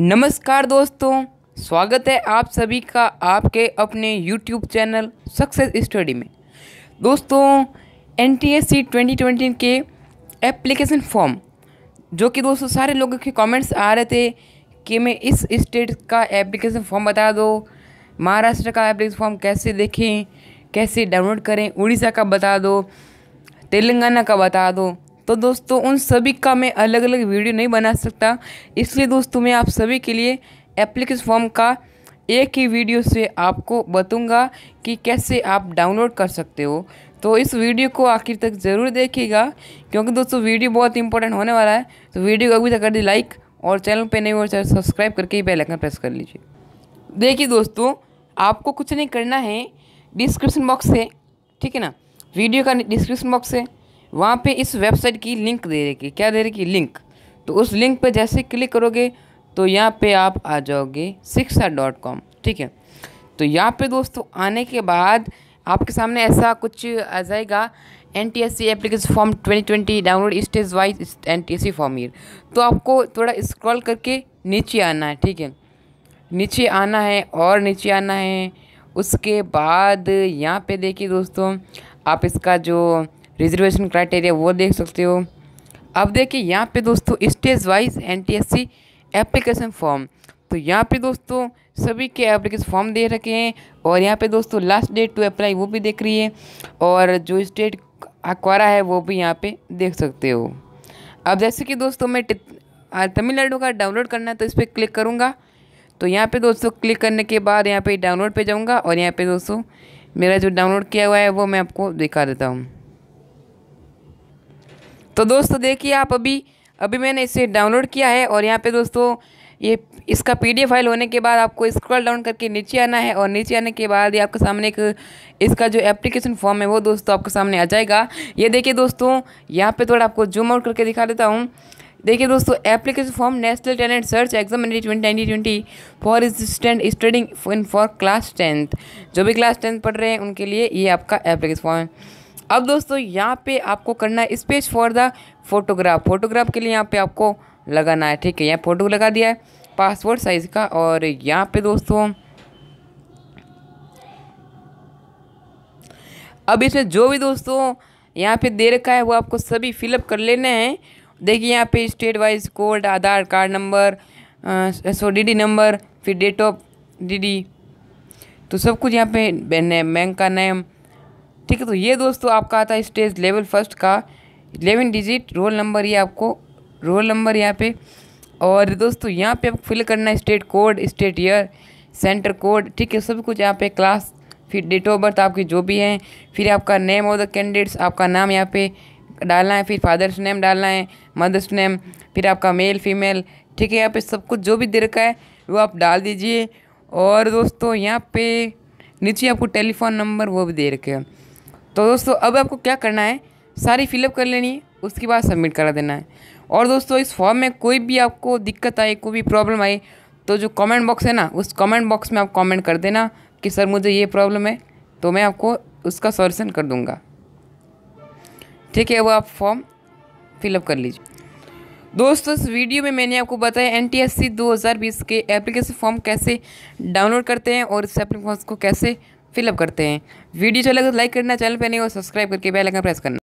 नमस्कार दोस्तों, स्वागत है आप सभी का आपके अपने YouTube चैनल सक्सेस स्टडी में। दोस्तों N T S C twenty twenty के एप्लीकेशन फॉर्म जो कि दोस्तों सारे लोगों के कमेंट्स आ रहे थे कि मैं इस स्टेट का एप्लीकेशन फॉर्म बता दो, महाराष्ट्र का एप्लीकेशन फॉर्म कैसे देखें, कैसे डाउनलोड करें, उड़ीसा का बता दो, तेलंगाना का बता दो तो दोस्तों, उन सभी का मैं अलग अलग वीडियो नहीं बना सकता। इसलिए दोस्तों, मैं आप सभी के लिए एप्लीकेशन फॉर्म का एक ही वीडियो से आपको बताऊँगा कि कैसे आप डाउनलोड कर सकते हो। तो इस वीडियो को आखिर तक ज़रूर देखिएगा, क्योंकि दोस्तों, वीडियो बहुत इंपॉर्टेंट होने वाला है। तो वीडियो को अभी तक कर दी लाइक और चैनल पे नहीं हो चैनल सब्सक्राइब करके ही बेल आइकन प्रेस कर लीजिए। देखिए दोस्तों, आपको कुछ नहीं करना है डिस्क्रिप्शन बॉक्स से, ठीक है ना? वीडियो का डिस्क्रिप्शन बॉक्स से वहाँ पे इस वेबसाइट की लिंक दे रखी क्या दे रखी लिंक। तो उस लिंक पे जैसे क्लिक करोगे तो यहाँ पे आप आ जाओगे शिक्षा डॉट कॉम, ठीक है? तो यहाँ पे दोस्तों आने के बाद आपके सामने ऐसा कुछ आ जाएगा N T S C application form twenty twenty download stage wise N T S C form year तो आपको थोड़ा स्क्रॉल करके नीचे आना है, ठीक है? नीचे आना है और नीचे आना है। उसके बाद यहाँ पे देखिए दोस्तों, आप इसका जो रिजर्वेशन क्राइटेरिया, वो देख सकते हो। अब देखिए, यहाँ पे दोस्तों, stage wise NTSC application form तो यहाँ पे दोस्तों, सभी के एप्लीकेशन फॉर्म दे रखे हैं। और यहाँ पे दोस्तों लास्ट डेट टू अप्लाई वो भी देख रही है। और जो स्टेट अखबारा है, वो भी यहाँ पे देख सकते हो। अब जैसे कि दोस्तों, मैं तमिलनाडु का डाउनलोड करना है तो इस पर क्लिक करूँगा। तो यहाँ पे दोस्तों क्लिक करने के बाद यहाँ पे डाउनलोड पे जाऊँगा। और यहाँ पे दोस्तों, मेरा जो डाउनलोड किया हुआ है, वो मैं आपको दिखा देता हूँ। तो दोस्तों देखिए आप अभी अभी मैंने इसे डाउनलोड किया है और यहाँ पे दोस्तों ये, इसका पीडीएफ फ़ाइल होने के बाद आपको स्क्रॉल डाउन करके नीचे आना है और नीचे आने के बाद ये आपके सामने एक, इसका जो एप्लीकेशन फॉर्म है वो दोस्तों आपके सामने आ जाएगा। ये देखिए दोस्तों, यहाँ पे थोड़ा आपको जूम आउट करके दिखा देता हूँ। देखिए दोस्तों application form national talent search exam twenty twenty for assistant studying for class tenth जो भी क्लास टेंथ पढ़ रहे हैं, उनके लिए ये आपका एप्लीकेशन फॉर्म है। अब दोस्तों, यहाँ पे आपको करना है space for the photograph. Photograph के लिए यहाँ पे आपको लगाना है, ठीक है? यहाँ फ़ोटो लगा दिया है पासपोर्ट साइज़ का। और यहाँ पे दोस्तों, अब इसमें जो भी दोस्तों यहाँ पे दे रखा है, वो आपको सभी फिलअप कर लेने हैं। देखिए, यहाँ पे state wise code Aadhaar card number so D number फिर डेट ऑफ़ डी तो सब कुछ यहाँ पे बैंक का नेम ठीक है तो ये दोस्तों आपका आता है स्टेज लेवल फ़र्स्ट का। इलेवन डिजिट रोल नंबर ये आपको, रोल नंबर यहाँ पे। और दोस्तों यहाँ पे आपको फिल करना है state code, state year, centre code, ठीक है, सब कुछ यहाँ पे, क्लास, फिर डेट ऑफ़ बर्थ आपकी जो भी है, फिर आपका नेम ऑफ़ द कैंडिडेट्स, आपका नाम यहाँ पे डालना है, फिर फादर्स नेम डालना है, मदर्स नेम, फिर आपका मेल, फीमेल, ठीक है, यहाँ पे सब कुछ जो भी दे रखा है, वो आप डाल दीजिए। और दोस्तों यहाँ पे नीचे आपको टेलीफोन नंबर वो भी दे रखे हैं। तो दोस्तों, अब आपको क्या करना है? सारी फिलअप कर लेनी है, उसके बाद सबमिट करा देना है। और दोस्तों, इस फॉर्म में कोई भी आपको दिक्कत आए, कोई भी प्रॉब्लम आए तो जो कमेंट बॉक्स है ना, उस कमेंट बॉक्स में आप कमेंट कर देना कि, सर, मुझे ये प्रॉब्लम है तो मैं आपको उसका सॉल्यूशन कर दूँगा। ठीक है वो आप फॉर्म फिलअप कर लीजिए। दोस्तों, इस वीडियो में मैंने आपको बताया एन टी एस सी दो हज़ार बीस के एप्लीकेशन फॉर्म कैसे डाउनलोड करते हैं और इस एप्लीकेशन को कैसे फिलअप करते हैं। वीडियो चलेगा तो लाइक करना, चैनल पर नहीं हो सब्सक्राइब करके बेल आइकन प्रेस करना।